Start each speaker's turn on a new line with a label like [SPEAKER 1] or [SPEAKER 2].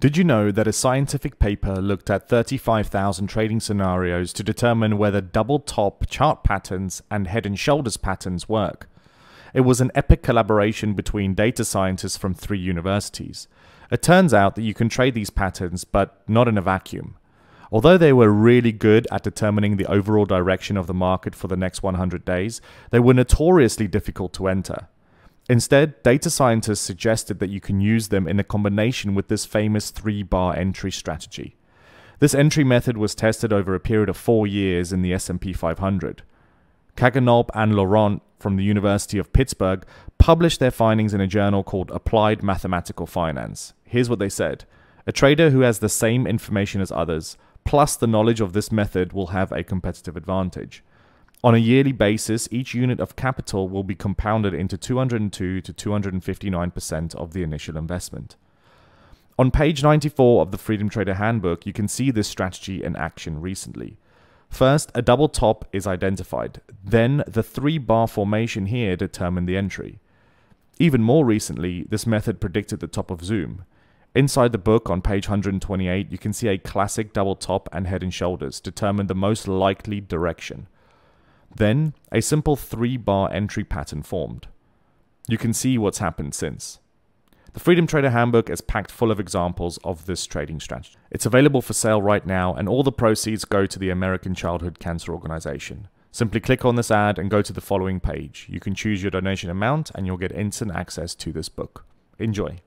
[SPEAKER 1] Did you know that a scientific paper looked at 35,000 trading scenarios to determine whether double top chart patterns and head and shoulders patterns work? It was an epic collaboration between data scientists from three universities. It turns out that you can trade these patterns, but not in a vacuum. Although they were really good at determining the overall direction of the market for the next 100 days, they were notoriously difficult to enter. Instead, data scientists suggested that you can use them in a combination with this famous three-bar entry strategy. This entry method was tested over a period of four years in the S&P 500. Kaganob and Laurent from the University of Pittsburgh published their findings in a journal called Applied Mathematical Finance. Here's what they said. A trader who has the same information as others, plus the knowledge of this method will have a competitive advantage. On a yearly basis, each unit of capital will be compounded into 202 to 259% of the initial investment. On page 94 of the Freedom Trader Handbook, you can see this strategy in action recently. First, a double top is identified. Then, the three bar formation here determined the entry. Even more recently, this method predicted the top of Zoom. Inside the book on page 128, you can see a classic double top and head and shoulders determine the most likely direction. Then, a simple three bar entry pattern formed. You can see what's happened since. The Freedom Trader Handbook is packed full of examples of this trading strategy. It's available for sale right now, and all the proceeds go to the American Childhood Cancer Organization. Simply click on this ad and go to the following page. You can choose your donation amount, and you'll get instant access to this book. Enjoy.